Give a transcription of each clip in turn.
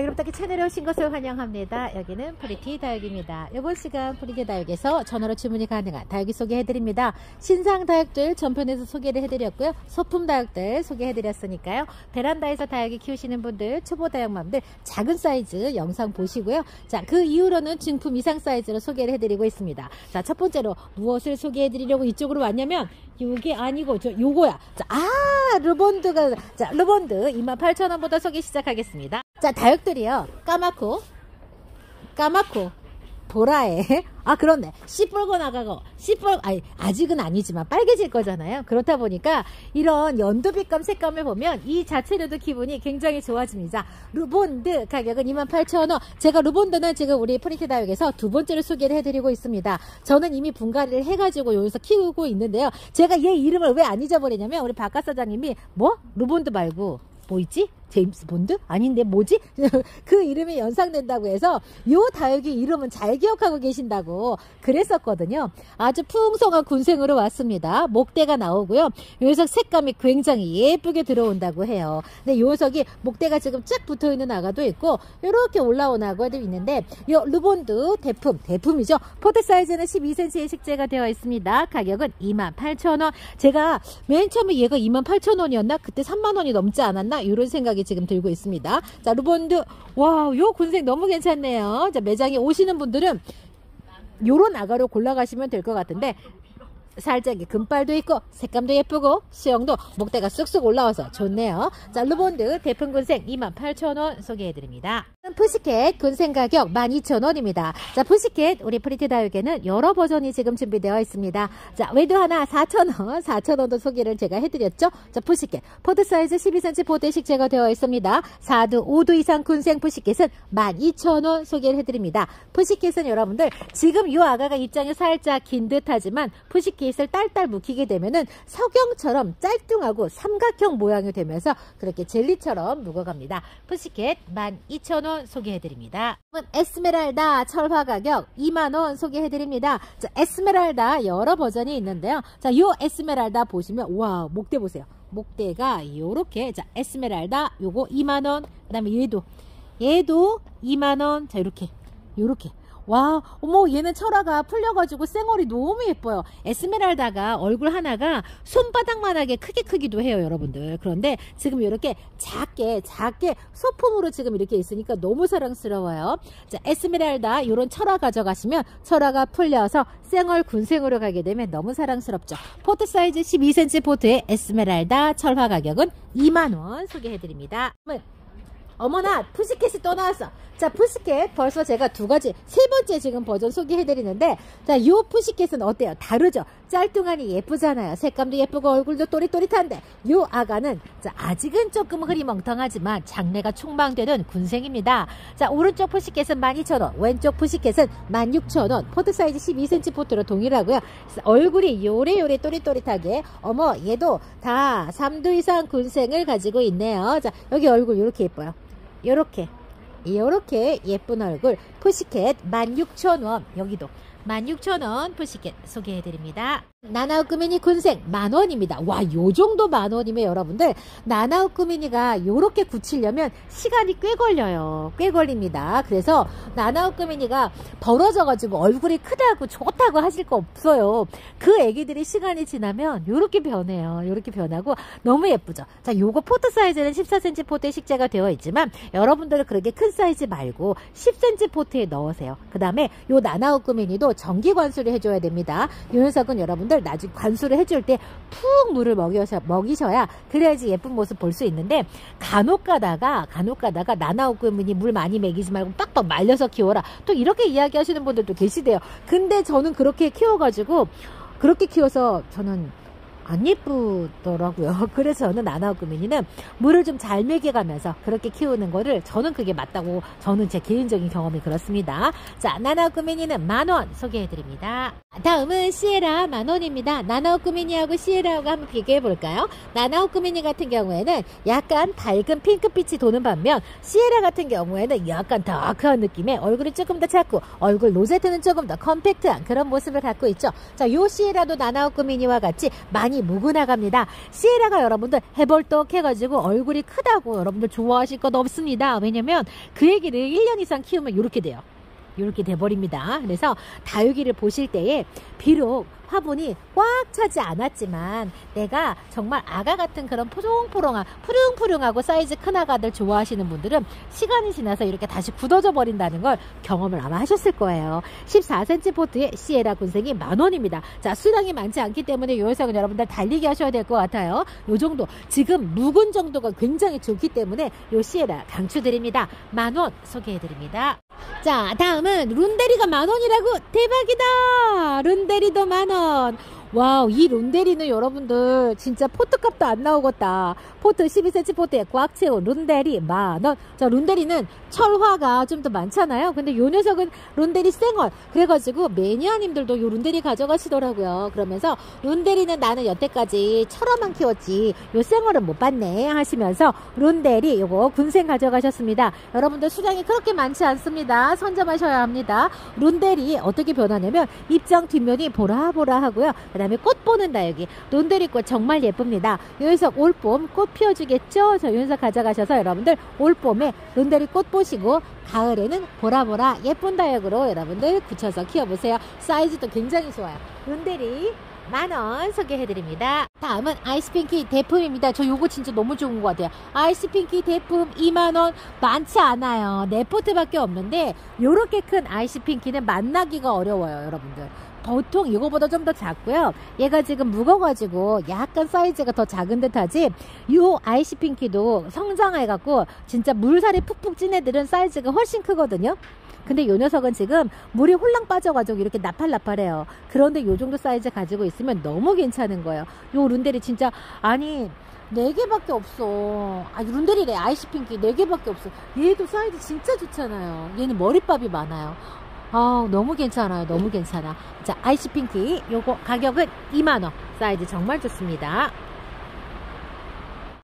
다이롭다기 채널에 오신 것을 환영합니다. 여기는 프리티 다육입니다. 이번 시간 프리티 다육에서 전화로 주문이 가능한 다육이 소개해드립니다. 신상 다육들 전편에서 소개를 해드렸고요. 소품 다육들 소개해드렸으니까요. 베란다에서 다육이 키우시는 분들, 초보 다육맘들 작은 사이즈 영상 보시고요. 자, 그 이후로는 중품 이상 사이즈로 소개를 해드리고 있습니다. 자, 첫 번째로 무엇을 소개해드리려고 이쪽으로 왔냐면 요게 아니고 저 요거야. 자, 아, 루본드가 자, 르본드 28,000원보다 소개 시작하겠습니다. 자, 다육들 이요. 까맣고. 까맣고. 보라에. 아 그렇네. 씨뻘고 나가고. 씨뻘 아니 아직은 아니지만 빨개질 거잖아요. 그렇다 보니까 이런 연두빛감 색감을 보면 이 자체로도 기분이 굉장히 좋아집니다. 루본드 가격은 28,000원. 제가 루본드는 지금 우리 프리티 다육에서 두 번째로 소개를 해드리고 있습니다. 저는 이미 분갈이를 해가지고 여기서 키우고 있는데요. 제가 얘 이름을 왜 안 잊어버리냐면 우리 바깥 사장님이 뭐? 루본드 말고 뭐 있지? 제임스 본드? 아닌데 뭐지? 그 이름이 연상된다고 해서 요 다육이 이름은 잘 기억하고 계신다고 그랬었거든요. 아주 풍성한 군생으로 왔습니다. 목대가 나오고요. 요 녀석 색감이 굉장히 예쁘게 들어온다고 해요. 근데 요 녀석이 목대가 지금 쫙 붙어있는 아가도 있고 이렇게 올라온 아가도 있는데 요 루본드 대품, 대품이죠. 포트 사이즈는 12cm에 식재가 되어 있습니다. 가격은 28,000원. 제가 맨 처음에 얘가 28,000원이었나? 그때 3만원이 넘지 않았나? 이런 생각이 생각이 지금 들고 있습니다. 자, 루본드. 와, 요 군생 너무 괜찮네요. 자, 매장에 오시는 분들은 요런 아가로 골라가시면 될 것 같은데 살짝 금발도 있고 색감도 예쁘고 수형도 목대가 쑥쑥 올라와서 좋네요. 자 루본드 대품 군생 28,000원 소개해드립니다. 푸시켓 군생 가격 12,000원입니다. 자 푸시켓 우리 프리티 다육에는 여러 버전이 지금 준비되어 있습니다. 자 외두 하나 4,000원 4,000원도 소개를 제가 해드렸죠. 자 푸시켓 포트 사이즈 12cm 포트 식재되어 있습니다. 4두 5두 이상 군생 푸시켓은 12,000원 소개를 해드립니다. 푸시켓은 여러분들 지금 이 아가가 입장이 살짝 긴 듯하지만 푸시켓 깃을 딸딸 묵히게 되면은 석영처럼 짤뚱하고 삼각형 모양이 되면서 그렇게 젤리처럼 묵어갑니다. 푸시켓 12,000원 소개해드립니다. 에스메랄다 철화 가격 2만원 소개해드립니다. 자, 에스메랄다 여러 버전이 있는데요. 자, 요 에스메랄다 보시면 와 목대 보세요. 목대가 요렇게 자 에스메랄다 요거 2만원 그 다음에 얘도 얘도 2만원 자 이렇게 요렇게 와 어머 얘는 철화가 풀려가지고 쌩얼이 너무 예뻐요. 에스메랄다가 얼굴 하나가 손바닥만하게 크게 크기도 해요 여러분들. 그런데 지금 이렇게 작게 작게 소품으로 지금 이렇게 있으니까 너무 사랑스러워요. 자 에스메랄다 이런 철화 가져가시면 철화가 풀려서 쌩얼 군생으로 가게 되면 너무 사랑스럽죠. 포트 사이즈 12cm 포트의 에스메랄다 철화 가격은 2만원 소개해드립니다 어머나 푸시켓이 또 나왔어. 자 푸시켓 벌써 제가 두 가지 세 번째 지금 버전 소개해 드리는데 자요 푸시켓은 어때요? 다르죠? 짤뚱하니 예쁘잖아요. 색감도 예쁘고 얼굴도 또릿또릿한데 요 아가는 자 아직은 조금 흐리멍텅하지만 장래가 촉망되는 군생입니다. 자 오른쪽 푸시켓은 12,000원 왼쪽 푸시켓은 16,000원 포트 사이즈 12cm 포트로 동일하고요. 얼굴이 요래요래 또릿또릿하게 어머 얘도 다 3두 이상 군생을 가지고 있네요. 자 여기 얼굴 이렇게 예뻐요 요렇게 요렇게 예쁜 얼굴 푸시켓 16,000원 여기도 16,000원 푸시켓 소개해드립니다. 나나우꾸미니 군생 만원입니다. 와, 요 정도 만원이면 여러분들, 나나우꾸미니가 요렇게 굳히려면 시간이 꽤 걸려요. 꽤 걸립니다. 그래서 나나후꾸미니가 벌어져가지고 얼굴이 크다고 좋다고 하실 거 없어요. 그 애기들이 시간이 지나면 요렇게 변해요. 요렇게 변하고 너무 예쁘죠. 자, 요거 포트 사이즈는 14cm 포트에 식재가 되어 있지만 여러분들은 그렇게 큰 사이즈 말고 10cm 포트에 넣으세요. 그 다음에 요 나나후꾸미니도 정기 관수를 해줘야 됩니다. 이 녀석은 여러분 들 나중에 관수를 해줄 때 푹 물을 먹여서, 먹이셔야 그래야지 예쁜 모습 볼 수 있는데 간혹 가다가 간혹 가다가 나나우꾸미니 물 많이 먹이지 말고 빡빡 말려서 키워라. 또 이렇게 이야기하시는 분들도 계시대요. 근데 저는 그렇게 키워가지고 그렇게 키워서 저는 안 예쁘더라고요. 그래서 저는 나나우꾸미니는 물을 좀 잘 먹여가면서 그렇게 키우는 거를 저는 그게 맞다고 저는 제 개인적인 경험이 그렇습니다. 자, 나나우꾸미니는 만원 소개해드립니다. 다음은 시에라 만원입니다. 나나우꾸미니하고 시에라하고 한번 비교해볼까요? 나나우꾸미니 같은 경우에는 약간 밝은 핑크빛이 도는 반면 시에라 같은 경우에는 약간 다크한 느낌의 얼굴이 조금 더 작고 얼굴 로제트는 조금 더 컴팩트한 그런 모습을 갖고 있죠. 자, 요 시에라도 나나우꾸미니와 같이 많이 얼굴이 묵은아갑니다. 시에라가 여러분들 해벌떡 해가지고 얼굴이 크다고 여러분들 좋아하실 것 없습니다. 왜냐면 그 애기를 1년 이상 키우면 이렇게 돼요. 이렇게 돼버립니다. 그래서 다육이를 보실 때에 비록 화분이 꽉 차지 않았지만 내가 정말 아가 같은 그런 포롱포롱한 푸릉푸릉하고 사이즈 큰 아가들 좋아하시는 분들은 시간이 지나서 이렇게 다시 굳어져 버린다는 걸 경험을 아마 하셨을 거예요. 14cm 포트의 시에라 군생이 만원입니다. 자 수량이 많지 않기 때문에 요 영상은 여러분들 달리기 하셔야 될 것 같아요. 요 정도 지금 묵은 정도가 굉장히 좋기 때문에 요 시에라 강추드립니다. 만원 소개해드립니다. 자 다음은 룬데리가 만원이라고 대박이다 룬데리도 만원 아 와우 이 룬데리는 여러분들 진짜 포트값도 안 나오겠다. 포트 12cm 포트에 꽉 채운 룬데리 만원. 자 룬데리는 철화가 좀 더 많잖아요. 근데 요 녀석은 룬데리 생얼. 그래가지고 매니아님들도 요 룬데리 가져가시더라고요. 그러면서 룬데리는 나는 여태까지 철화만 키웠지 요 생얼은 못 봤네 하시면서 룬데리 요거 군생 가져가셨습니다. 여러분들 수량이 그렇게 많지 않습니다. 선점하셔야 합니다. 룬데리 어떻게 변하냐면 입장 뒷면이 보라보라 하고요 그 다음에 꽃 보는 다육이 룬데리꽃 정말 예쁩니다 여기서 올봄 꽃 피워주겠죠? 저 윤서 가져가셔서 여러분들 올봄에 룬데리 꽃 보시고 가을에는 보라보라 예쁜 다육으로 여러분들 붙여서 키워보세요. 사이즈도 굉장히 좋아요. 룬데리 만원 소개해드립니다. 다음은 아이스핑키 대품입니다. 저 요거 진짜 너무 좋은 것 같아요. 아이스핑키 대품 2만원 많지 않아요. 네포트밖에 없는데 요렇게 큰 아이스핑키는 만나기가 어려워요 여러분들. 보통 이거보다 좀 더 작고요. 얘가 지금 묵어가지고 약간 사이즈가 더 작은 듯하지 요 아이시 핑키도 성장해갖고 진짜 물살이 푹푹 찐 애들은 사이즈가 훨씬 크거든요. 근데 요 녀석은 지금 물이 홀랑 빠져가지고 이렇게 나팔나팔해요. 그런데 요 정도 사이즈 가지고 있으면 너무 괜찮은 거예요. 요 룬델이 진짜 아니 4개밖에 없어. 아, 룬데리래. 아이스핑키 4개밖에 없어. 얘도 사이즈 진짜 좋잖아요. 얘는 머리밥이 많아요. 아 너무 괜찮아요 너무 괜찮아 자 아이스핑키 요거 가격은 2만원 사이즈 정말 좋습니다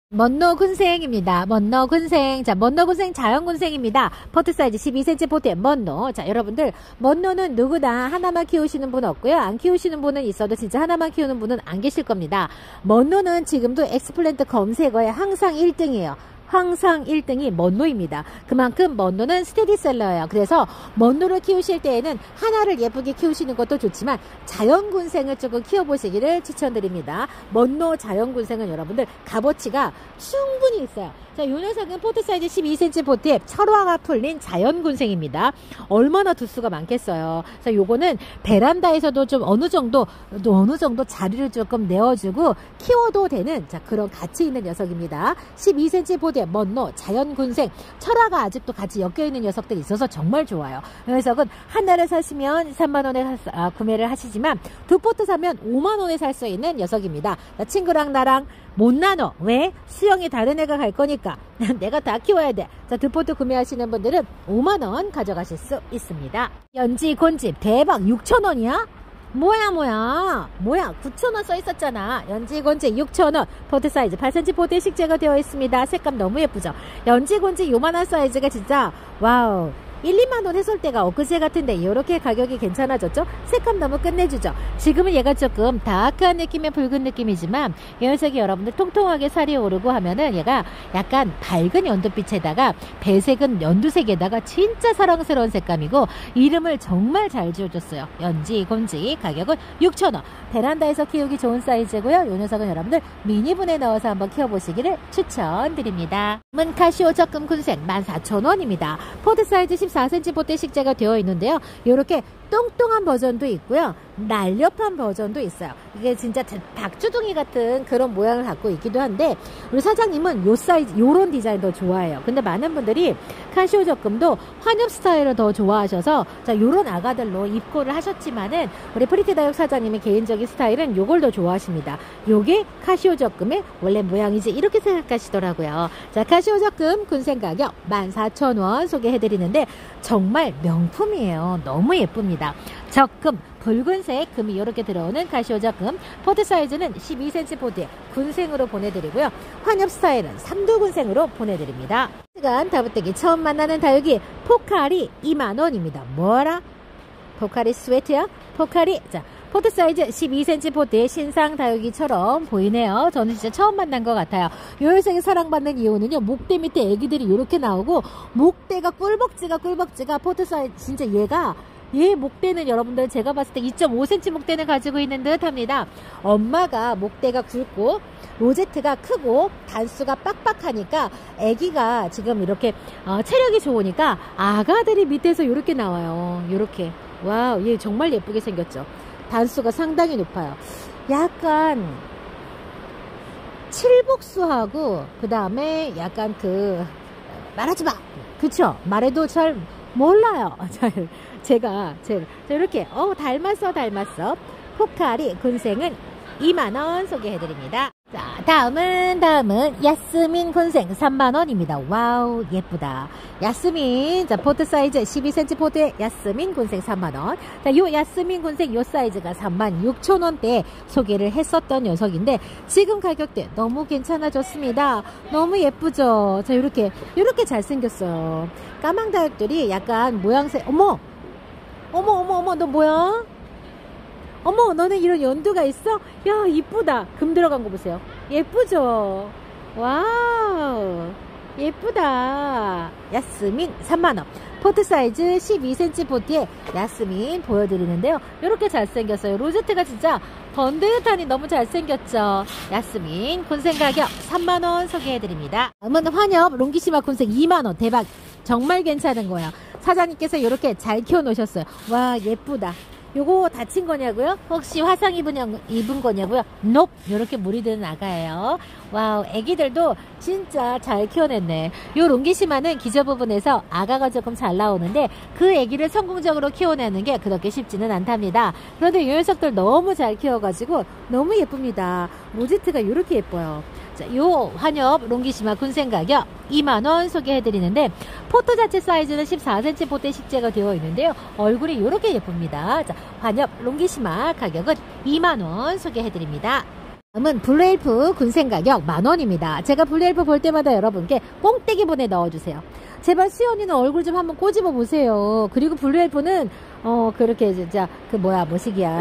먼너 군생입니다. 먼너 군생. 자, 먼너 군생 자연 군생입니다. 포트 사이즈 12cm 포트의 먼너. 자, 여러분들, 먼너는 누구나 하나만 키우시는 분 없고요. 안 키우시는 분은 있어도 진짜 하나만 키우는 분은 안 계실 겁니다. 먼노는 지금도 엑스플랜트 검색어에 항상 1등이에요. 항상 1등이 먼노입니다. 그만큼 먼노는 스테디셀러예요. 그래서 먼노를 키우실 때에는 하나를 예쁘게 키우시는 것도 좋지만 자연군생을 조금 키워보시기를 추천드립니다. 먼노 자연군생은 여러분들 값어치가 충분히 있어요. 자, 요 녀석은 포트 사이즈 12cm 포트에 철화가 풀린 자연군생입니다. 얼마나 두수가 많겠어요. 자, 요거는 베란다에서도 좀 어느 정도, 또 어느 정도 자리를 조금 내어주고 키워도 되는 자, 그런 가치 있는 녀석입니다. 12cm 포트 에 먼노, 자연군생, 철화가 아직도 같이 엮여있는 녀석들이 있어서 정말 좋아요. 이 녀석은 하나를 사시면 3만원에 아, 구매를 하시지만 두 포트 사면 5만원에 살 수 있는 녀석입니다. 자, 친구랑 나랑 못 나눠. 왜? 수형이 다른 애가 갈 거니까. 내가 다 키워야 돼. 자, 두 포트 구매하시는 분들은 5만원 가져가실 수 있습니다. 연지곤지 대박 6천원이야? 뭐야 뭐야? 뭐야? 9천원 써있었잖아. 연지곤지 6천원. 포트 사이즈 8cm 포트에 식재가 되어 있습니다. 색감 너무 예쁘죠? 연지곤지 요만한 사이즈가 진짜 와우 1, 2만원 했을 때가 엊그제 같은데 이렇게 가격이 괜찮아졌죠? 색감 너무 끝내주죠? 지금은 얘가 조금 다크한 느낌의 붉은 느낌이지만 이 녀석이 여러분들 통통하게 살이 오르고 하면은 얘가 약간 밝은 연두빛에다가 배색은 연두색에다가 진짜 사랑스러운 색감이고 이름을 정말 잘 지어줬어요. 연지곤지 가격은 6천원 베란다에서 키우기 좋은 사이즈고요. 이 녀석은 여러분들 미니분에 넣어서 한번 키워보시기를 추천드립니다. 문 카시오 적금 군생 14,000원입니다. 포트 사이즈 14cm 포트에 식재가 되어 있는데요. 이렇게 뚱뚱한 버전도 있고요. 날렵한 버전도 있어요. 이게 진짜 닭주둥이 같은 그런 모양을 갖고 있기도 한데 우리 사장님은 요 사이즈 요런 디자인 더 좋아해요. 근데 많은 분들이 카시오 적금도 환엽 스타일을 더 좋아하셔서 자 요런 아가들로 입고를 하셨지만은 우리 프리티 다육 사장님의 개인적인 스타일은 요걸 더 좋아하십니다. 요게 카시오 적금의 원래 모양이지 이렇게 생각하시더라고요. 자 카시오 적금 군생 가격 14,000원 소개해드리는데 정말 명품이에요. 너무 예쁩니다. 적금 붉은색 금이 이렇게 들어오는 카시오 적금 포트 사이즈는 12cm 포트에 군생으로 보내드리고요. 환엽 스타일은 3두 군생으로 보내드립니다. 시간 다부떼기 처음 만나는 다육이 포카리 2만원입니다. 뭐라? 포카리 스웨트야? 포카리 자 포트 사이즈 12cm 포트의 신상 다육이처럼 보이네요. 저는 진짜 처음 만난 것 같아요. 요 녀석이 사랑받는 이유는요. 목대 밑에 애기들이 이렇게 나오고 목대가 꿀벅지가 꿀벅지가 포트 사이즈 진짜 얘가 얘 목대는 여러분들 제가 봤을 때 2.5cm 목대는 가지고 있는 듯 합니다. 엄마가 목대가 굵고 로제트가 크고 단수가 빡빡하니까 아기가 지금 이렇게 어, 체력이 좋으니까 아가들이 밑에서 이렇게 나와요. 이렇게. 와우, 얘 정말 예쁘게 생겼죠. 단수가 상당히 높아요. 약간 칠복수하고 그 다음에 약간 그 말하지 마. 그쵸? 말해도 잘 몰라요. 잘 제가 제가 이렇게 어 닮았어 닮았어. 포카리 군생은 2만원 소개해드립니다. 자, 다음은, 다음은, 야스민 군생 3만원입니다. 와우, 예쁘다. 야스민, 자, 포트 사이즈 12cm 포트의 야스민 군생 3만원. 자, 요 야스민 군생 요 사이즈가 3만 6천원대 소개를 했었던 녀석인데, 지금 가격대 너무 괜찮아졌습니다. 너무 예쁘죠? 자, 요렇게, 요렇게 잘생겼어요. 까망다육들이 약간 모양새, 어머! 어머, 어머, 어머, 너 뭐야? 어머 너는 이런 연두가 있어? 야 이쁘다. 금 들어간 거 보세요. 예쁘죠? 와우. 예쁘다. 야스민 3만원. 포트 사이즈 12cm 포트에 야스민 보여드리는데요. 이렇게 잘생겼어요. 로제트가 진짜 번듯하니 너무 잘생겼죠? 야스민 군생 가격 3만원 소개해드립니다. 다음은 환엽 롱기시마 군생 2만원. 대박. 정말 괜찮은 거예요. 사장님께서 이렇게 잘 키워놓으셨어요. 와 예쁘다 요거 다친 거냐고요? 혹시 화상 입은, 입은 거냐고요? Nope! 이렇게 물이 드는 아가예요. 와우, 애기들도 진짜 잘 키워냈네. 요 롱기시마는 기저 부분에서 아가가 조금 잘 나오는데 그 애기를 성공적으로 키워내는 게 그렇게 쉽지는 않답니다. 그런데 이 녀석들 너무 잘 키워가지고 너무 예쁩니다. 로제트가 이렇게 예뻐요. 자, 요 환엽 롱기시마 군생 가격 2만원 소개해드리는데 포트 자체 사이즈는 14cm 포트에 식재가 되어 있는데요. 얼굴이 이렇게 예쁩니다. 자, 환엽 롱기시마 가격은 2만원 소개해드립니다. 다음은 블루엘프 군생 가격 만원입니다. 제가 블루엘프 볼 때마다 여러분께 꽁떼기 분에 넣어주세요. 제발 수형이는 얼굴 좀 한번 꼬집어 보세요. 그리고 블루엘프는 어 그렇게 진짜 그 뭐야 뭐시기야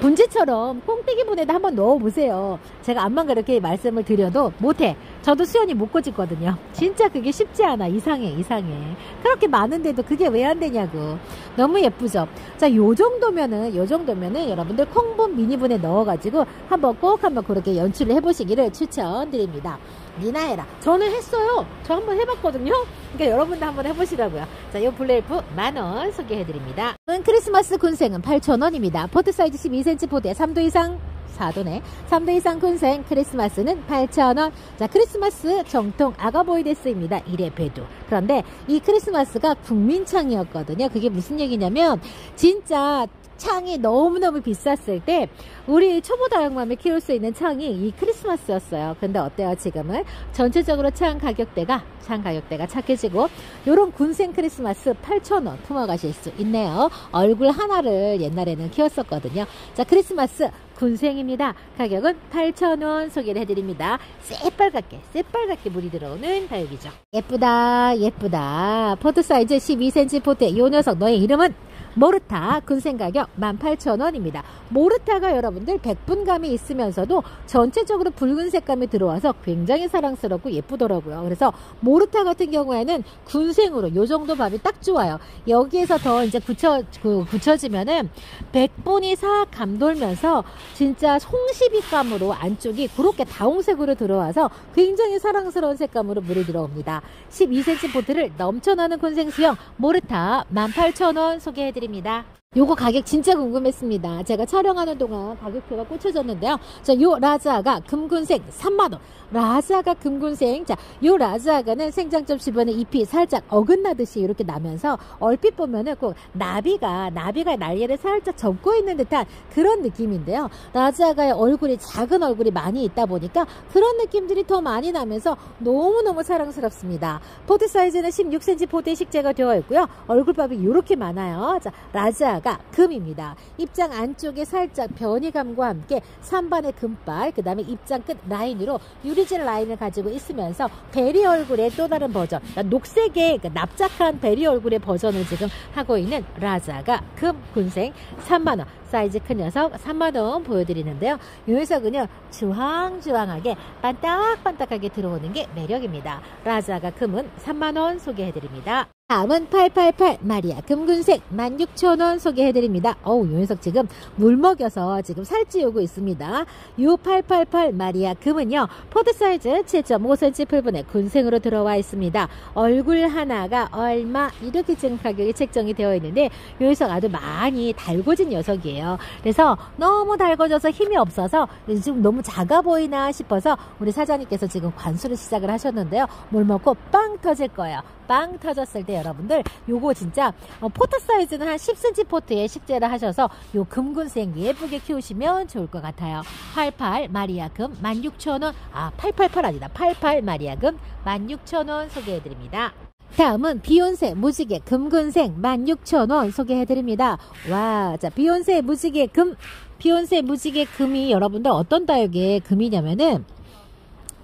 분지처럼 꽁떼기 분에다 한번 넣어보세요. 제가 암만 그렇게 말씀을 드려도 못해. 저도 수연이 못 꼬집거든요. 진짜 그게 쉽지 않아. 이상해, 이상해. 그렇게 많은데도 그게 왜 안 되냐고. 너무 예쁘죠? 자, 요 정도면은, 요 정도면은 여러분들 콩분 미니분에 넣어가지고 한번 꼭 한번 그렇게 연출을 해보시기를 추천드립니다. 미나해라. 저는 했어요. 저 한번 해봤거든요. 그러니까 여러분도 한번 해보시라고요. 자, 요 블루엘프 만원 소개해드립니다. 크리스마스 군생은 8,000원입니다. 포트 사이즈 12cm 포트에 3두 이상 4두네. 3두 이상 군생 크리스마스는 8,000원. 자, 크리스마스 정통 아가보이데스입니다. 1회 배도. 그런데 이 크리스마스가 국민창이었거든요. 그게 무슨 얘기냐면 진짜 창이 너무너무 비쌌을 때 우리 초보 다육맘들 키울 수 있는 창이 이 크리스마스였어요. 근데 어때요 지금은? 전체적으로 창 가격대가 창 가격대가 착해지고 요런 군생 크리스마스 8,000원 품어가실 수 있네요. 얼굴 하나를 옛날에는 키웠었거든요. 자 크리스마스 군생입니다. 가격은 8,000원 소개를 해드립니다. 새빨갛게 새빨갛게 물이 들어오는 다육이죠. 예쁘다 예쁘다 포트 사이즈 12cm 포트 요 녀석 너의 이름은 모르타 군생 가격 18,000원입니다. 모르타가 여러분들 백분감이 있으면서도 전체적으로 붉은 색감이 들어와서 굉장히 사랑스럽고 예쁘더라고요. 그래서 모르타 같은 경우에는 군생으로 요 정도 밥이 딱 좋아요. 여기에서 더 이제 굳혀, 그, 굳혀지면은 백분이 싹 감돌면서 진짜 송시비감으로 안쪽이 그렇게 다홍색으로 들어와서 굉장히 사랑스러운 색감으로 물이 들어옵니다. 12cm 보트를 넘쳐나는 군생 수영 모르타 18,000원 소개해드립니다. 드립니다. 요거 가격 진짜 궁금했습니다. 제가 촬영하는 동안 가격표가 꽂혀졌는데요. 자, 요 라자가 금 군생 3만원. 라자가 금 군생. 자, 요 라자가는 생장점 주변에 잎이 살짝 어긋나듯이 이렇게 나면서 얼핏 보면은 꼭 나비가, 나비가 날개를 살짝 접고 있는 듯한 그런 느낌인데요. 라자가의 얼굴이 작은 얼굴이 많이 있다 보니까 그런 느낌들이 더 많이 나면서 너무너무 사랑스럽습니다. 포트 사이즈는 16cm 포트에 식재가 되어 있고요. 얼굴밥이 이렇게 많아요. 자, 라자 라자가 금입니다. 입장 안쪽에 살짝 변이감과 함께 산반의 금발 그 다음에 입장 끝 라인으로 유리질 라인을 가지고 있으면서 베리 얼굴의 또 다른 버전 그러니까 녹색의 그러니까 납작한 베리 얼굴의 버전을 지금 하고 있는 라자가 금 군생 3만원 사이즈 큰 녀석 3만원 보여드리는데요. 이 녀석은요 주황주황하게 반딱반딱하게 들어오는 게 매력입니다. 라자가 금은 3만원 소개해드립니다. 다음은 888 마리아 금 군생 16,000원 소개해드립니다. 어우, 요 녀석 지금 물 먹여서 지금 살찌우고 있습니다. 요 888 마리아 금은요, 포트 사이즈 7.5cm 풀분에 군생으로 들어와 있습니다. 얼굴 하나가 얼마 이렇게 지금 가격이 책정이 되어 있는데 요 녀석 아주 많이 달궈진 녀석이에요. 그래서 너무 달궈져서 힘이 없어서 지금 너무 작아 보이나 싶어서 우리 사장님께서 지금 관수를 시작을 하셨는데요. 물 먹고 빵 터질 거예요. 빵 터졌을 때 여러분들 요거 진짜 어, 포트 사이즈는 한 10cm 포트에 식재를 하셔서 요 금군생 예쁘게 키우시면 좋을 것 같아요. 88 마리아금 16,000원 아 888 아니다 88 마리아금 16,000원 소개해드립니다. 다음은 비욘세 무지개 금 군생 16,000원 소개해드립니다. 와, 자, 비욘세 무지개 금, 비욘세 무지개 금이 여러분들 어떤 다육의 금이냐면은,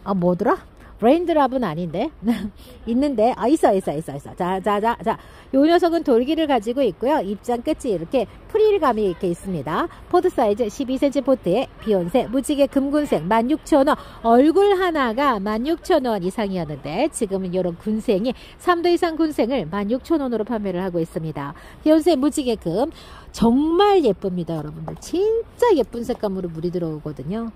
아, 뭐더라? 레인드랍은 아닌데? 있는데? 아 있어 있어 있어 있어. 자자 자 자. 요 녀석은 돌기를 가지고 있고요. 입장 끝이 이렇게 프릴감이 이렇게 있습니다. 포트 사이즈 12cm 포트에 비욘세 무지개 금 군생 16,000원. 얼굴 하나가 16,000원 이상이었는데 지금은 이런 군생이 3두 이상 군생을 16,000원으로 판매를 하고 있습니다. 비욘세 무지개 금 정말 예쁩니다 여러분들. 진짜 예쁜 색감으로 물이 들어오거든요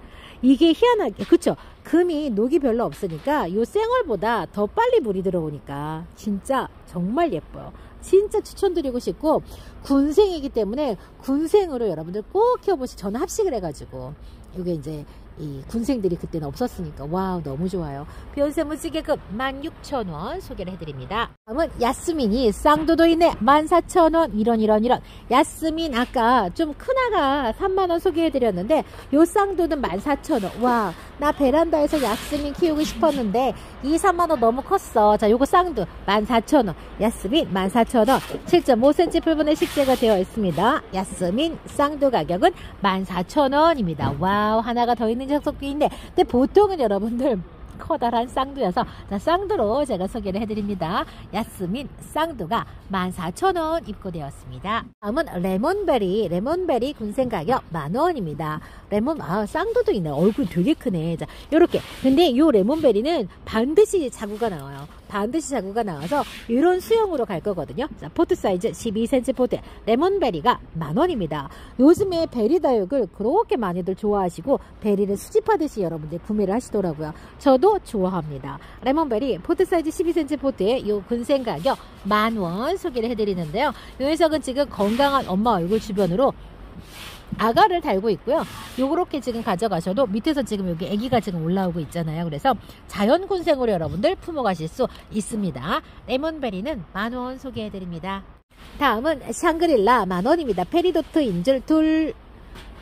이게 희한하게 그쵸? 금이 녹이 별로 없으니까 요 쌩얼보다 더 빨리 물이 들어오니까 진짜 정말 예뻐요. 진짜 추천드리고 싶고 군생이기 때문에 군생으로 여러분들 꼭 키워보시 저는 합식을 해가지고 이게 이제 이 군생들이 그때는 없었으니까 와우 너무 좋아요. 비욘세 무지개금 16,000원 소개를 해드립니다. 다음은 야스민이 쌍두도 있네 14,000원 이런 이런 이런 야스민 아까 좀 큰아가 3만원 소개해드렸는데 요 쌍두는 14,000원 와 나 베란다에서 야스민 키우고 싶었는데 이 3만원 너무 컸어 자 요거 쌍두 14,000원 야스민 14,000원 7.5cm 풀분에 식재가 되어 있습니다. 야스민 쌍두 가격은 14,000원입니다. 와우 하나가 더 있는 있는 녀석인데 근데 보통은 여러분들 커다란 쌍두여서 자, 쌍두로 제가 소개를 해드립니다. 야스민 쌍두가 14,000원 입고되었습니다. 다음은 레몬베리 레몬베리 군생 가격 만원입니다. 레몬 아 쌍두도 있네 얼굴 되게 크네. 자 요렇게 근데 요 레몬베리는 반드시 자구가 나와요. 반드시 자구가 나와서 이런 수형으로 갈 거거든요. 자, 포트 사이즈 12cm 포트 레몬베리가 만원입니다. 요즘에 베리 다육을 그렇게 많이들 좋아하시고 베리를 수집하듯이 여러분들 구매를 하시더라고요. 저도 좋아합니다. 레몬베리 포트 사이즈 12cm 포트의 요 군생 가격 만원 소개를 해드리는데요. 요 녀석은 지금 건강한 엄마 얼굴 주변으로 아가를 달고 있고요. 요렇게 지금 가져가셔도 밑에서 지금 여기 아기가 지금 올라오고 있잖아요. 그래서 자연 군생으로 여러분들 품어가실 수 있습니다. 레몬베리는 만원 소개해드립니다. 다음은 샹그릴라 만원입니다. 페리도트 인줄 둘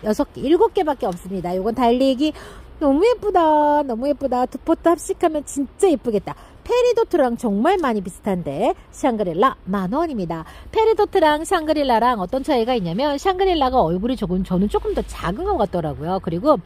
여섯 개, 일곱 개밖에 없습니다. 요건 달리기 너무 예쁘다. 너무 예쁘다. 두 포트 합식하면 진짜 예쁘겠다. 페리도트랑 정말 많이 비슷한데 샹그릴라 만원입니다. 페리도트랑 샹그릴라랑 어떤 차이가 있냐면 샹그릴라가 얼굴이 조금 저는 조금 더 작은 것 같더라고요. 그리고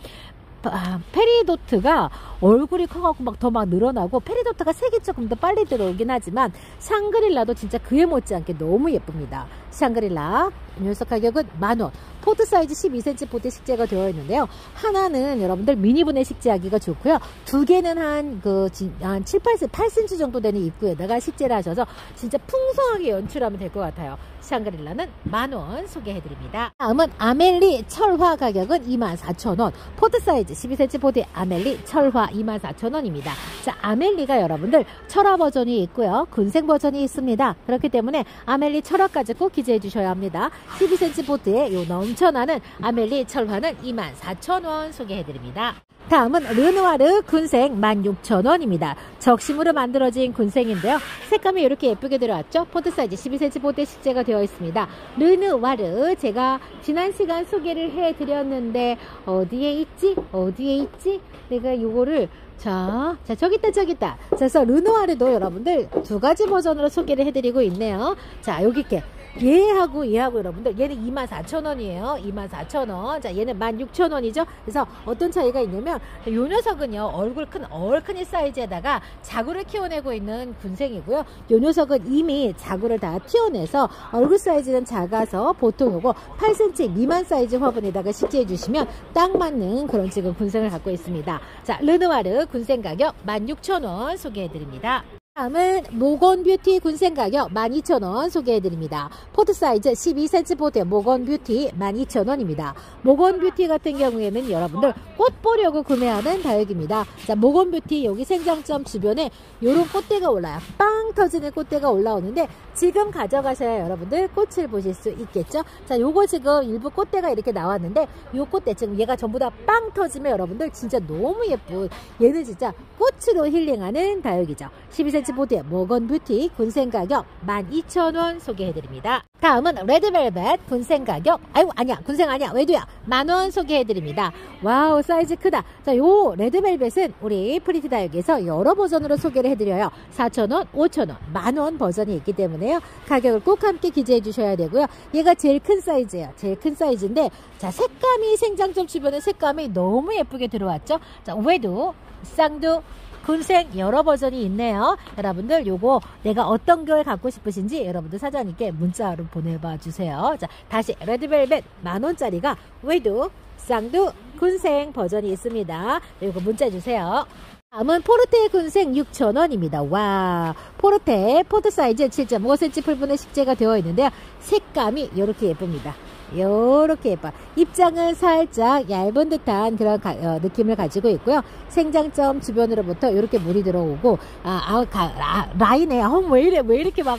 아, 페리도트가 얼굴이 커갖고 막 더 막 늘어나고 페리도트가 색이 조금 더 빨리 들어오긴 하지만 샹그릴라도 진짜 그에 못지않게 너무 예쁩니다. 샹그릴라 녀석 가격은 만원 포트 사이즈 12cm 포트 식재가 되어 있는데요. 하나는 여러분들 미니분에 식재하기가 좋고요. 두 개는 한, 그, 한 7, 8cm, 8cm 정도 되는 입구에다가 식재를 하셔서 진짜 풍성하게 연출하면 될 것 같아요. 샹그릴라는 만원 소개해드립니다. 다음은 아멜리 철화 가격은 24,000원. 포트 사이즈 12cm 포트 아멜리 철화 24,000원입니다. 자, 아멜리가 여러분들 철화 버전이 있고요. 군생 버전이 있습니다. 그렇기 때문에 아멜리 철화까지 꼭 기재해 주셔야 합니다. 12cm 포트에 요 넘쳐나는 아멜리 철화는 24,000원 소개해드립니다. 다음은 르누아르 군생 16,000원입니다. 적심으로 만들어진 군생인데요. 색감이 이렇게 예쁘게 들어왔죠. 포트 사이즈 12cm 포트 식재가 되어 있습니다. 르누아르 제가 지난 시간 소개를 해드렸는데 어디에 있지? 어디에 있지? 내가 이거를 자, 자 저기 있다 저기 있다. 그래서 르누아르도 여러분들 두 가지 버전으로 소개를 해드리고 있네요. 자 여기 있게 얘하고 얘하고 여러분들 얘는 24,000원이에요. 24,000원. 자, 얘는 16,000원이죠. 그래서 어떤 차이가 있냐면 요 녀석은요. 얼굴 큰 얼큰이 사이즈에다가 자구를 키워내고 있는 군생이고요. 요 녀석은 이미 자구를 다 틔워내서 얼굴 사이즈는 작아서 보통 요거 8cm 미만 사이즈 화분에다가 식재해 주시면 딱 맞는 그런 지금 군생을 갖고 있습니다. 자, 르누아르 군생 가격 16,000원 소개해 드립니다. 다음은 모건 뷰티 군생 가격 12,000원 소개해드립니다. 포트 사이즈 12cm 포트의 모건 뷰티 12,000원입니다. 모건 뷰티 같은 경우에는 여러분들 꽃 보려고 구매하는 다육입니다. 자, 모건 뷰티 여기 생장점 주변에 이런 꽃대가 올라요. 빵 터지는 꽃대가 올라오는데 지금 가져가셔야 여러분들 꽃을 보실 수 있겠죠. 자, 요거 지금 일부 꽃대가 이렇게 나왔는데 요 꽃대 지금 얘가 전부 다 빵 터지면 여러분들 진짜 너무 예쁜 얘는 진짜 꽃으로 힐링하는 다육이죠. 12cm 보드의 모건 뷰티 군생 가격 12,000원 소개해드립니다. 다음은 레드벨벳 군생 가격 아이고 아니야 군생 아니야 외도야 만원 소개해드립니다. 와우 사이즈 크다. 자 요 레드벨벳은 우리 프리티 다육에서 여러 버전으로 소개를 해드려요. 4,000원, 5,000원, 만원 버전이 있기 때문에 요. 가격을 꼭 함께 기재해 주셔야 되고요. 얘가 제일 큰 사이즈예요. 제일 큰 사이즈인데 자 색감이 생장점 주변에 색감이 너무 예쁘게 들어왔죠. 자 외두 쌍두 군생 여러 버전이 있네요. 여러분들 요거 내가 어떤 걸 갖고 싶으신지 여러분들 사장님께 문자로 보내봐 주세요. 자 다시 레드벨벳 만원짜리가 외두 쌍두 군생 버전이 있습니다. 요거 문자 주세요. 다음은 포르테 군생 6,000원입니다. 와, 포르테 포트 사이즈 7.5cm 풀분에 식재가 되어 있는데요. 색감이 이렇게 예쁩니다. 요렇게 예뻐. 잎장은 살짝 얇은 듯한 그런 가, 어, 느낌을 가지고 있고요. 생장점 주변으로부터 이렇게 물이 들어오고 아, 아 가, 라, 라인에 어, 왜 이래 왜 이렇게 막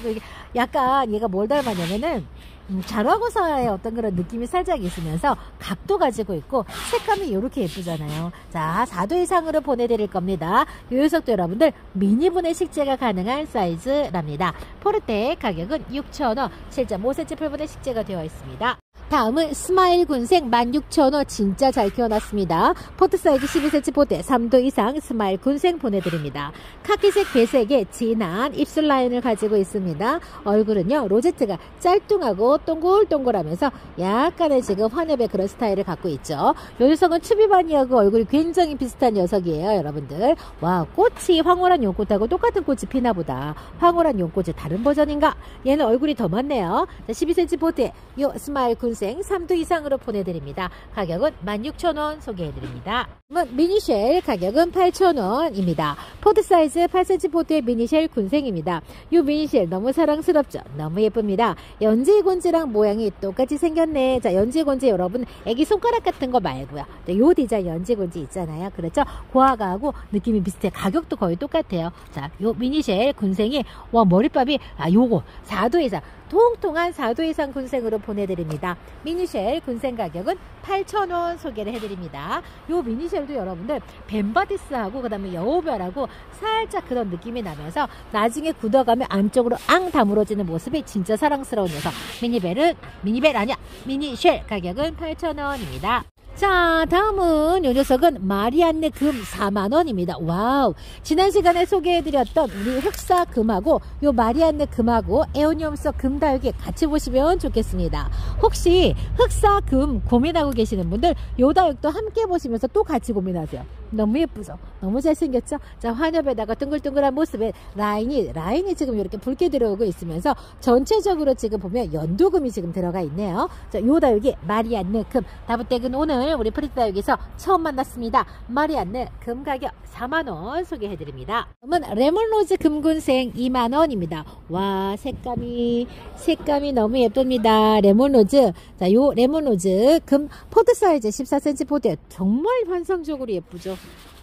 약간 얘가 뭘 닮았냐면은 음, 자라고사의 어떤 그런 느낌이 살짝 있으면서 각도 가지고 있고 색감이 이렇게 예쁘잖아요. 자, 4두 이상으로 보내드릴 겁니다. 이 녀석도 여러분들 미니분에 식재가 가능한 사이즈랍니다. 포르테 가격은 6,000원, 7.5cm 풀분에 식재가 되어 있습니다. 다음은 스마일 군생 16,000원 진짜 잘 키워놨습니다. 포트 사이즈 12cm 포트에 3두 이상 스마일 군생 보내드립니다. 카키색 배색의 진한 입술 라인을 가지고 있습니다. 얼굴은요 로제트가 짤뚱하고 동글동글하면서 약간의 지금 환엽의 그런 스타일을 갖고 있죠. 이 녀석은 추비바니하고 얼굴이 굉장히 비슷한 녀석이에요 여러분들. 와 꽃이 황홀한 용꽃하고 똑같은 꽃이 피나 보다 황홀한 용꽃이 다른 버전인가? 얘는 얼굴이 더 많네요. 자, 12cm 포트에 요 스마일 군생 군생 3두 이상으로 보내드립니다. 가격은 16,000원 소개해드립니다. 미니쉘 가격은 8,000원입니다. 포트 사이즈 8cm 포트의 미니쉘 군생입니다. 이 미니쉘 너무 사랑스럽죠? 너무 예쁩니다. 연지곤지 랑 모양이 똑같이 생겼네. 자, 연지곤지 여러분 애기 손가락 같은 거 말고요. 네, 요 디자인 연지곤지 있잖아요. 그렇죠? 고아가하고 느낌이 비슷해. 가격도 거의 똑같아요. 자, 요 미니쉘 군생이 와 머리밥이 아 요거 4도 이상 통통한 4도 이상 군생으로 보내드립니다. 미니쉘 군생 가격은 8,000원 소개를 해드립니다. 요 미니쉘도 여러분들 벤바디스하고 그 다음에 여우별하고 살짝 그런 느낌이 나면서 나중에 굳어가면 안쪽으로 앙 다물어지는 모습이 진짜 사랑스러운 녀석. 미니벨은 미니벨 아니야. 미니쉘 가격은 8,000원입니다. 자 다음은 요 녀석은 마리안네 금 4만원입니다. 와우. 지난 시간에 소개해드렸던 우리 흑사 금하고 요 마리안네 금하고 에오니움속 금다육이 같이 보시면 좋겠습니다. 혹시 흑사 금 고민하고 계시는 분들 요 다육도 함께 보시면서 또 같이 고민하세요. 너무 예쁘죠? 너무 잘생겼죠? 자 환엽에다가 둥글둥글한 모습에 라인이 라인이 지금 이렇게 붉게 들어오고 있으면서 전체적으로 지금 보면 연두금이 지금 들어가 있네요. 자 요 다육이 마리안네 금. 다부댁은 오늘 오늘 우리 프리티 여기서 처음 만났습니다. 마리안느 금 가격 4만원 소개해드립니다. 다음은 레몬로즈 금군생 2만원입니다. 와 색감이 색감이 너무 예쁩니다. 레몬로즈 자 요 레몬로즈 금 포트 사이즈 14cm 포트 정말 환상적으로 예쁘죠.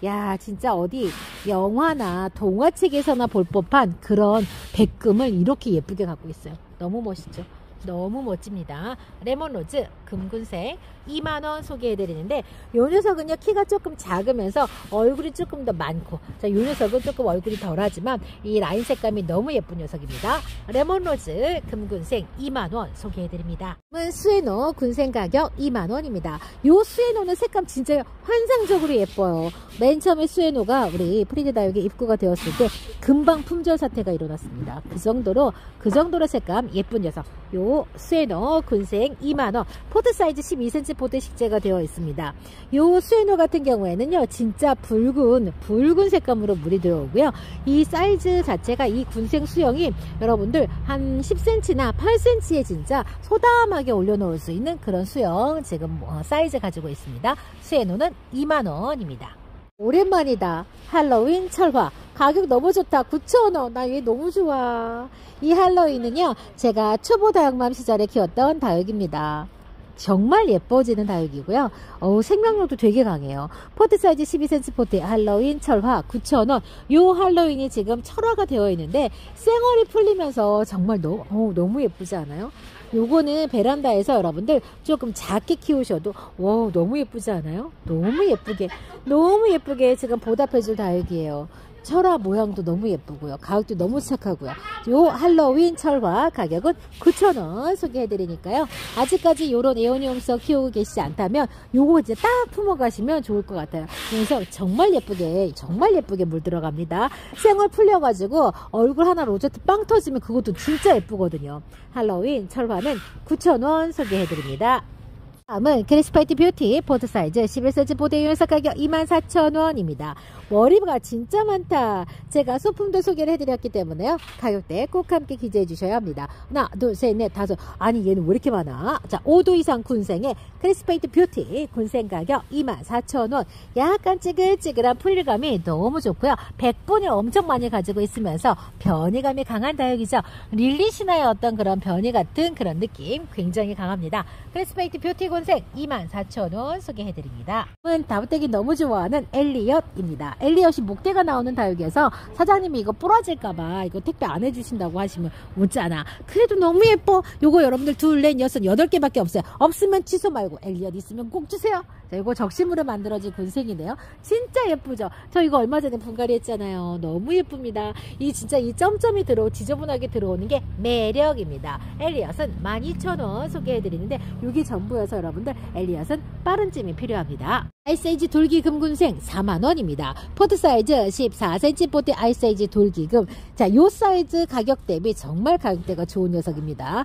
야 진짜 어디 영화나 동화책에서나 볼 법한 그런 백금을 이렇게 예쁘게 갖고 있어요. 너무 멋있죠. 너무 멋집니다. 레몬로즈 금군생 2만원 소개해드리는데 요 녀석은요 키가 조금 작으면서 얼굴이 조금 더 많고 자, 요 녀석은 조금 얼굴이 덜하지만 이 라인 색감이 너무 예쁜 녀석입니다. 레몬로즈 금군생 2만원 소개해드립니다. 스웨노 군생 가격 2만원입니다. 요 스웨노는 색감 진짜 환상적으로 예뻐요. 맨 처음에 스웨노가 우리 프리티 다육에 입고가 되었을 때 금방 품절 사태가 일어났습니다. 그 정도로 그 정도로 색감 예쁜 녀석 요요 스웨노 군생 2만원 포트 사이즈 12cm 포트 식재가 되어 있습니다. 요 스웨노 같은 경우에는요 진짜 붉은 붉은 색감으로 물이 들어오고요. 이 사이즈 자체가 이 군생 수형이 여러분들 한 10cm나 8cm에 진짜 소담하게 올려놓을 수 있는 그런 수형 지금 어, 사이즈 가지고 있습니다. 스웨노는 2만원입니다. 오랜만이다. 할로윈 철화. 가격 너무 좋다. 9,000원. 나 얘 너무 좋아. 이 할로윈은요, 제가 초보 다육맘 시절에 키웠던 다육입니다. 정말 예뻐지는 다육이고요. 어우, 생명력도 되게 강해요. 포트 사이즈 12cm 포트 할로윈 철화 9,000원. 요 할로윈이 지금 철화가 되어 있는데 쌩얼이 풀리면서 정말 너무, 어우, 너무 예쁘지 않아요? 요거는 베란다에서 여러분들 조금 작게 키우셔도 와 너무 예쁘지 않아요? 너무 예쁘게 너무 예쁘게 지금 보답해줄 다육이에요. 철화 모양도 너무 예쁘고요. 가격도 너무 착하고요. 요 할로윈 철화 가격은 9,000원 소개해드리니까요. 아직까지 요런 에어니움석 키우고 계시지 않다면 요거 이제 딱 품어가시면 좋을 것 같아요. 그래서 정말 예쁘게 정말 예쁘게 물 들어갑니다. 생얼 풀려가지고 얼굴 하나 로제트 빵 터지면 그것도 진짜 예쁘거든요. 할로윈 철화는 9,000원 소개해드립니다. 다음은 Crispate Beauty 포트 사이즈 11cm 포트 요 녀석 가격 24,000원입니다. 머리가 진짜 많다. 제가 소품도 소개를 해드렸기 때문에요. 가격대 꼭 함께 기재해 주셔야 합니다. 하나, 둘, 셋, 넷, 다섯. 아니 얘는 왜 이렇게 많아? 자, 5두 이상 군생의 Crispate Beauty 군생 가격 24,000원. 약간 찌글찌글한 프릴감이 너무 좋고요. 백분을 엄청 많이 가지고 있으면서 변이감이 강한 다육이죠. 릴리시나의 어떤 그런 변이 같은 그런 느낌 굉장히 강합니다. Crispate Beauty 군생 24,000원 소개해드립니다. 다음은 너무 좋아하는 엘리엇입니다. 엘리엇이 목대가 나오는 다육에서 사장님이 이거 부러질까봐 이거 택배 안 해주신다고 하시면 웃잖아. 그래도 너무 예뻐. 요거 여러분들 둘, 넷, 여섯, 여덟 개밖에 없어요. 없으면 취소 말고 엘리엇 있으면 꼭 주세요. 자, 이거 적심으로 만들어진 군생이네요. 진짜 예쁘죠? 저 이거 얼마 전에 분갈이 했잖아요. 너무 예쁩니다. 이 진짜 이 점점이 들어 지저분하게 들어오는 게 매력입니다. 엘리엇은 12,000원 소개해드리는데 여기 전부여서 여러분들 엘리엇은 빠른 찜이 필요합니다. Ice Age 돌기 금군생 4만원입니다. 포트 사이즈 14cm 포트 Ice Age 돌기금. 자, 요 사이즈 가격 대비 정말 가격대가 좋은 녀석입니다.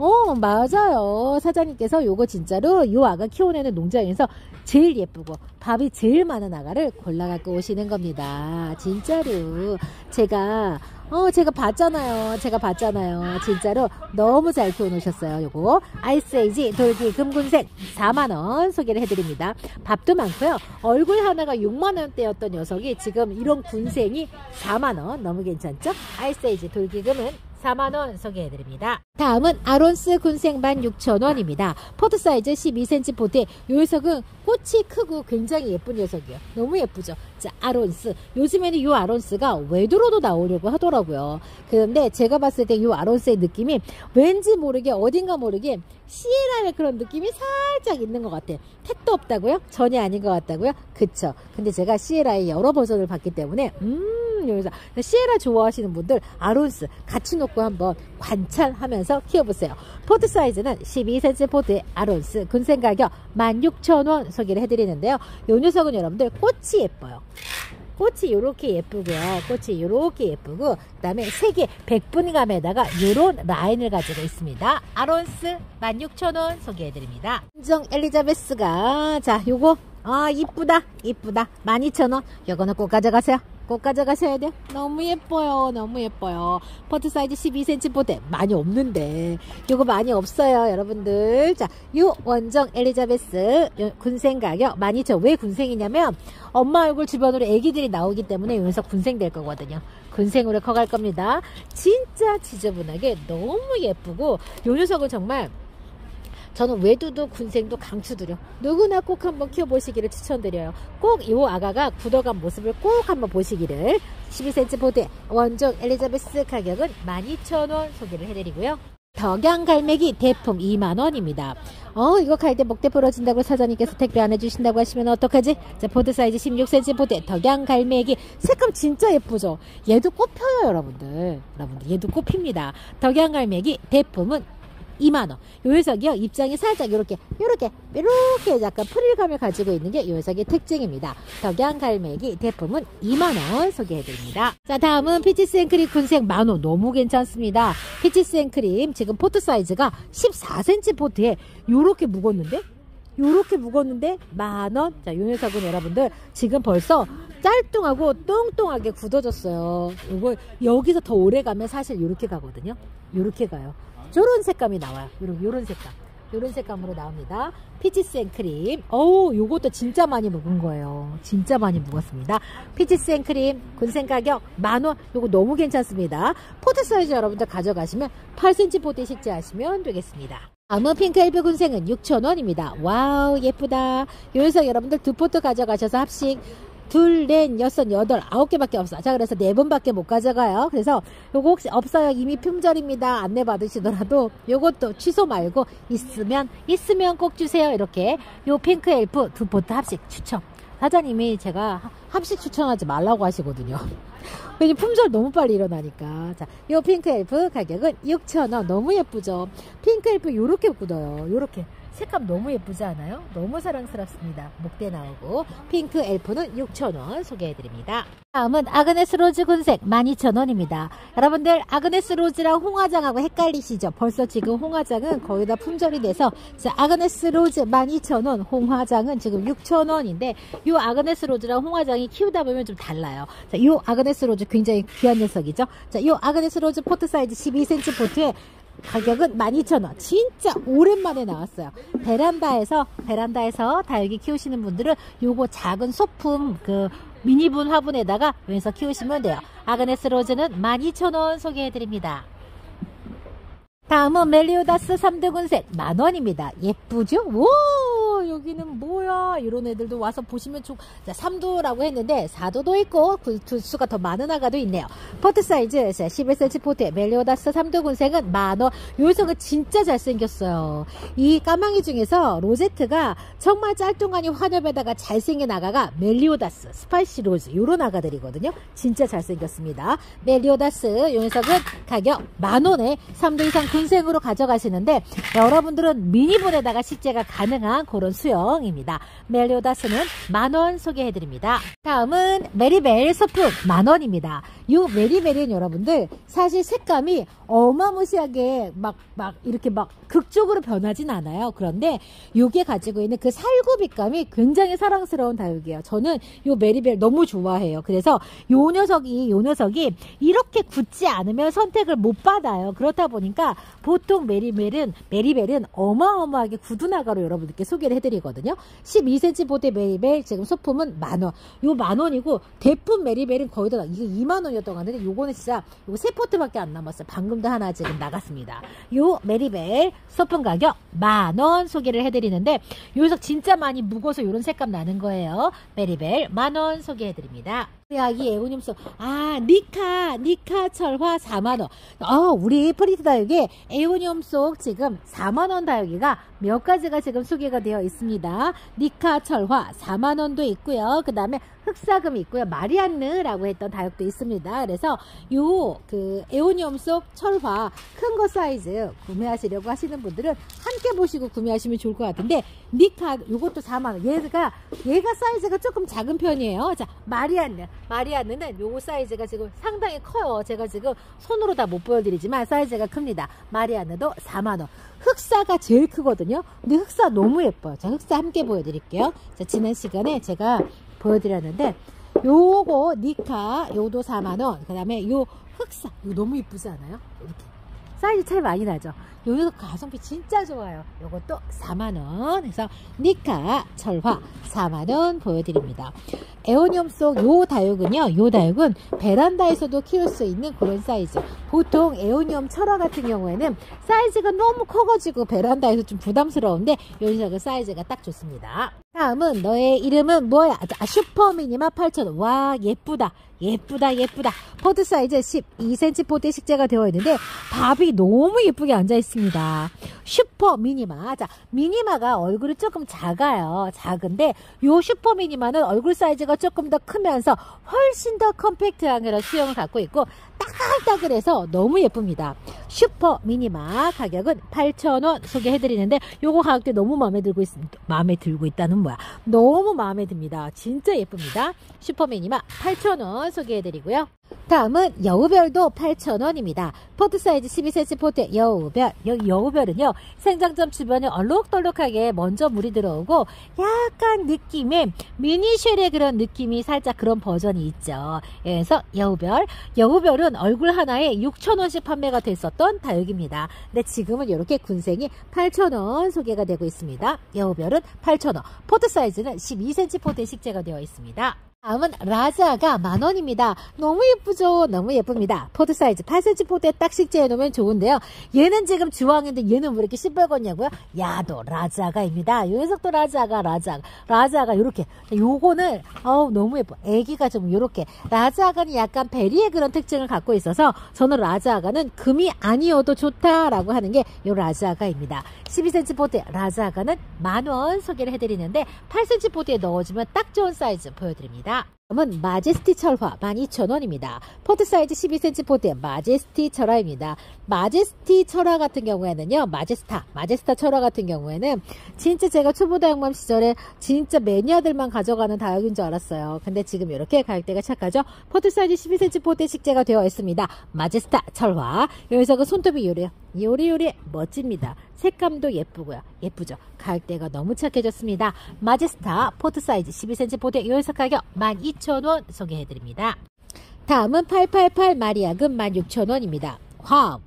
어, 맞아요. 사장님께서 요거 진짜로 요 아가 키워내는 농장에서 제일 예쁘고 밥이 제일 많은 아가를 골라 갖고 오시는 겁니다. 진짜로. 제가 어 제가 봤잖아요. 제가 봤잖아요. 진짜로 너무 잘 키워놓으셨어요 요거. Ice Age 돌기 금군생 4만원 소개를 해드립니다. 밥도 많고요. 얼굴 하나가 6만원대였던 녀석이 지금 이런 군생이 4만원. 너무 괜찮죠? Ice Age 돌기금은 4만원 소개해드립니다. 다음은 아론스 군생 16,000원입니다. 포트 사이즈 12cm 포트에 요 녀석은 꽃이 크고 굉장히 예쁜 녀석이에요. 너무 예쁘죠? 자, 아론스. 요즘에는 이 아론스가 외두로도 나오려고 하더라고요. 그런데 제가 봤을 때이 아론스의 느낌이 왠지 모르게 어딘가 모르게 시에라의 그런 느낌이 살짝 있는 것 같아요. 택도 없다고요? 전혀 아닌 것 같다고요? 그쵸. 근데 제가 시에라의 여러 버전을 봤기 때문에 음 이러면서 시에라 좋아하시는 분들 아론스 같이 놓고 한번 관찰하면서 키워보세요. 포트 사이즈는 12cm 포트의 아론스 군생 가격 16,000원 소개를 해드리는데요. 이 녀석은 여러분들 꽃이 예뻐요. 꽃이 이렇게 예쁘고요. 꽃이 이렇게 예쁘고 그 다음에 색이 백분감에다가 이런 라인을 가지고 있습니다. 아론스 16,000원 소개해드립니다. 원종 엘리자베스가 자 요거 아 이쁘다 이쁘다 12,000원 요거는 꼭 가져가세요. 꼭 가져가셔야 돼요. 너무 예뻐요. 너무 예뻐요. 포트 사이즈 12cm 포트 많이 없는데 이거 많이 없어요. 여러분들. 자, 요 원종 엘리자베스 군생 가격 12,000원. 왜 군생이냐면 엄마 얼굴 주변으로 애기들이 나오기 때문에 여기서 군생 될 거거든요. 군생으로 커갈 겁니다. 진짜 지저분하게 너무 예쁘고 요 녀석은 정말 저는 외두도 군생도 강추드려 누구나 꼭 한번 키워보시기를 추천드려요 꼭 이 아가가 굳어간 모습을 꼭 한번 보시기를 12cm 보드 원종 엘리자베스 가격은 12,000원 소개를 해드리고요 덕양 갈매기 대품 2만원입니다. 어 이거 갈 때 목대 부러진다고 사장님께서 택배 안 해주신다고 하시면 어떡하지? 자 포트 사이즈 16cm 포트 덕양 갈매기 색감 진짜 예쁘죠? 얘도 꽃 펴요 여러분들 여러분들 얘도 꽃 핍니다. 덕양 갈매기 대품은 2만원. 요 녀석이요, 입장이 살짝 요렇게, 요렇게, 요렇게 약간 프릴감을 가지고 있는 게 요 녀석의 특징입니다. 덕양 갈매기 대품은 2만원 소개해드립니다. 자, 다음은 Peaches and Cream 군생 만원. 너무 괜찮습니다. Peaches and Cream 지금 포트 사이즈가 14cm 포트에 요렇게 묵었는데? 요렇게 묵었는데 만원 자 요 녀석은 여러분들 지금 벌써 짤뚱하고 똥똥하게 굳어졌어요 이거 여기서 더 오래 가면 사실 요렇게 가거든요 요렇게 가요 요런 색감이 나와요. 요런, 요런 색감. 요런 색감으로 나옵니다. Peaches and Cream. 어우 요것도 진짜 많이 묵은 거예요. 진짜 많이 묵었습니다. Peaches and Cream 군생 가격 만원. 요거 너무 괜찮습니다. 포트 사이즈 여러분들 가져가시면 8cm 포트에 식재하시면 되겠습니다. 아무 Pink Elf 군생은 6,000원입니다. 와우 예쁘다. 요래서 여러분들 두 포트 가져가셔서 합식 둘, 넷, 여섯, 여덟, 아홉 개밖에 없어. 자, 그래서 네 번밖에 못 가져가요. 그래서 요거 혹시 없어요. 이미 품절입니다. 안내 받으시더라도 요것도 취소 말고 있으면, 있으면 꼭 주세요. 이렇게. 요 Pink Elf 두 포트 합식 추천. 사장님이 제가 합식 추천하지 말라고 하시거든요. 왜냐면 품절 너무 빨리 일어나니까. 자, 이 Pink Elf 가격은 6,000원. 너무 예쁘죠? Pink Elf 요렇게 굳어요. 요렇게. 색감 너무 예쁘지 않아요? 너무 사랑스럽습니다. 목대 나오고 Pink Elf는 6,000원 소개해드립니다. 다음은 Agnes Rose 군생 12,000원입니다. 여러분들 Agnes Rose랑 홍화장하고 헷갈리시죠? 벌써 지금 홍화장은 거의 다 품절이 돼서 자, Agnes Rose 12,000원 홍화장은 지금 6,000원인데 이 Agnes Rose랑 홍화장이 키우다 보면 좀 달라요. 자, 이 Agnes Rose 굉장히 귀한 녀석이죠? 자, 이 Agnes Rose 포트 사이즈 12cm 포트에 가격은 12,000원. 진짜 오랜만에 나왔어요. 베란다에서 베란다에서 다육이 키우시는 분들은 요거 작은 소품 그 미니분 화분에다가 왼서 키우시면 돼요. Agnes Rose는 12,000원 소개해드립니다. 다음은 멜리오다스 3두 군생 만원입니다. 예쁘죠? 오! 여기는 뭐야? 이런 애들도 와서 보시면 좋 자, 3두라고 했는데 4두도 있고 두수가 더 많은 아가도 있네요. 포트 사이즈 11cm 포트 멜리오다스 3두 군생은 만원 요 녀석은 진짜 잘생겼어요. 이 까망이 중에서 로제트가 정말 짤뚱하니 환엽에다가 잘생긴 아가가 멜리오다스 스파이시 로즈 요런 아가들이거든요. 진짜 잘생겼습니다. 멜리오다스 요 녀석은 가격 만원에 3두 이상 군생으로 가져가시는데 여러분들은 미니분에다가 식재가 가능한 그런 수형입니다. 멜리오다스는 만원 소개해드립니다. 다음은 메리벨 소품 만원입니다. 이 메리벨은 여러분들 사실 색감이 어마무시하게 막, 막 이렇게 막 극적으로 변하진 않아요. 그런데 이게 가지고 있는 그 살구빛감이 굉장히 사랑스러운 다육이에요. 저는 이 메리벨 너무 좋아해요. 그래서 요 녀석이, 요 녀석이 이렇게 굳지 않으면 선택을 못 받아요. 그렇다 보니까 보통 메리벨은, 메리벨은 어마어마하게 아가로 여러분들께 소개를 해드 리거든요. 12cm 포트 메리벨 지금 소품은 만원. 요 만원이고 대품 메리벨은 거의 다 이게 2만원이었던 것 같은데 요거는 진짜 요거 세 포트밖에 안 남았어요. 방금 지금도 하나 지금 나갔습니다. 요 메리벨 소품 가격 만원 소개를 해드리는데 요 녀석 진짜 많이 묵어서 이런 색감 나는 거예요. 메리벨 만원 소개해드립니다. 이 에오니엄 속 아 니카 니카 철화 4만원. 어 우리 프리티 다육에 에오니엄 속 지금 4만원 다육이가 몇 가지가 지금 소개가 되어 있습니다. 니카 철화 4만원도 있고요. 그 다음에 흑사금 있고요 마리안느라고 했던 다육도 있습니다 그래서 요 그 에오니엄 속 철화 큰 거 사이즈 구매하시려고 하시는 분들은 함께 보시고 구매하시면 좋을 것 같은데 니카 요것도 4만원 얘가 얘가 사이즈가 조금 작은 편이에요 자 마리안느 마리안느는 요거 사이즈가 지금 상당히 커요. 제가 지금 손으로 다 못 보여드리지만 사이즈가 큽니다. 마리아느도 4만원. 흑사가 제일 크거든요. 근데 흑사 너무 예뻐요. 자, 흑사 함께 보여드릴게요. 자, 지난 시간에 제가 보여드렸는데 요거 니카 요도 4만원. 그 다음에 요 흑사 이거 너무 예쁘지 않아요? 이렇게 사이즈 차이 많이 나죠. 요 녀석 가성비 진짜 좋아요. 요것도 4만원 해서 니카 철화 4만원 보여드립니다. 에오니엄 속 요 다육은요. 요 다육은 베란다에서도 키울 수 있는 그런 사이즈. 보통 에오니엄 철화 같은 경우에는 사이즈가 너무 커가지고 베란다에서 좀 부담스러운데 요 녀석은 사이즈가 딱 좋습니다. 다음은 너의 이름은 뭐야? 아, 슈퍼미니마 8,000원. 와 예쁘다. 예쁘다 예쁘다. 포트 사이즈 12cm 포트 식재가 되어 있는데 밥이 너무 예쁘게 앉아 있습니다. 슈퍼 미니마. 자, 미니마가 얼굴이 조금 작아요. 작은데 요 슈퍼 미니마는 얼굴 사이즈가 조금 더 크면서 훨씬 더 컴팩트한 그런 수형을 갖고 있고 따글따글해서 너무 예쁩니다. 슈퍼 미니마 가격은 8,000원 소개해드리는데 요거 가격대 너무 마음에 들고 있, 마음에 들고 있다는 뭐야. 너무 마음에 듭니다. 진짜 예쁩니다. 슈퍼 미니마 8,000원 소개해드리고요. 다음은 여우별도 8,000원입니다. 포트 사이즈 12cm 포트 여우별. 여기 여우별은요, 생장점 주변에 얼룩덜룩하게 먼저 물이 들어오고, 약간 느낌의 미니쉘의 그런 느낌이 살짝 그런 버전이 있죠. 그래서 여우별. 여우별은 얼굴 하나에 6,000원씩 판매가 됐었던 다육입니다. 근데 지금은 이렇게 군생이 8,000원 소개가 되고 있습니다. 여우별은 8,000원. 포트 사이즈는 12cm 포트에 식재가 되어 있습니다. 다음은 라자가 만원입니다. 너무 예쁘죠? 너무 예쁩니다. 포트 사이즈 8cm 포트에 딱 식재해 놓으면 좋은데요. 얘는 지금 주황인데 얘는 왜 이렇게 시뻘겋냐고요? 야도 라자가입니다. 요 녀석도 라자가 라자가 라자가 요렇게 요거는 어우 너무 예뻐. 애기가 좀 요렇게 라자가는 약간 베리의 그런 특징을 갖고 있어서 저는 라자가는 금이 아니어도 좋다라고 하는 게 요 라자가입니다. 12cm 포트 라자가는 만원 소개를 해드리는데 8cm 포트에 넣어주면 딱 좋은 사이즈 보여드립니다. 다음 은 마제스티 철화 12,000원입니다. 포트 사이즈 12cm 포트의 마제스티 철화입니다. 마제스티 철화 같은 경우에는요. 마제스타, 마제스타 철화 같은 경우에는 진짜 제가 초보 다육맘 시절에 진짜 매니아들만 가져가는 다육인 줄 알았어요. 근데 지금 이렇게 가격대가 착하죠. 포트 사이즈 12cm 포트에 식재가 되어 있습니다. 마제스타 철화. 여기서 그 손톱이 요래요. 요리요리 멋집니다. 색감도 예쁘고요. 예쁘죠? 가격대가 너무 착해졌습니다. 마제스타 포트 사이즈 12cm 포트 요 녀석 가격 12,000원 소개해드립니다. 다음은 888 마리아금 16,000원입니다. 와우!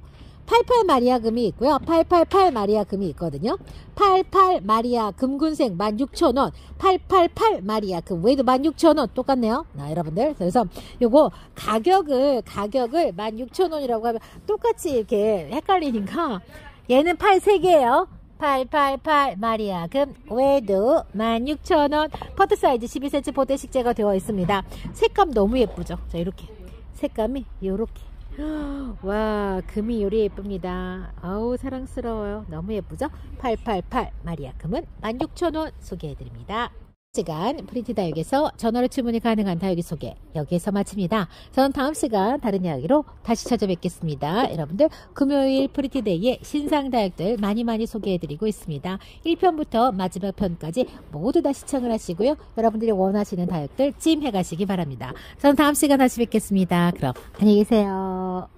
88 마리아금이 있고요. 888 마리아금이 있거든요. 88 마리아 금 군생 16,000원. 888 마리아금 외두 16,000원 똑같네요. 나 여러분들. 그래서 요거 가격을 가격을 16,000원이라고 하면 똑같이 이렇게 헷갈리니까 얘는 8 3개예요. 888 마리아금 외두 16,000원. 포트 사이즈 12cm 포트에 식재가 되어 있습니다. 색감 너무 예쁘죠? 자 이렇게. 색감이 이렇게. 와 금이 요리 예쁩니다. 아우 사랑스러워요. 너무 예쁘죠? 888 마리아 금은 16,000원 소개해드립니다 시간 프리티 다육에서 전화로 주문이 가능한 다육이 소개 여기에서 마칩니다. 저는 다음 시간 다른 이야기로 다시 찾아뵙겠습니다. 여러분들 금요일 프리티데이에 신상 다육들 많이 많이 소개해드리고 있습니다. 1편부터 마지막 편까지 모두 다 시청을 하시고요. 여러분들이 원하시는 다육들 찜해 가시기 바랍니다. 저는 다음 시간 다시 뵙겠습니다. 그럼 안녕히 계세요.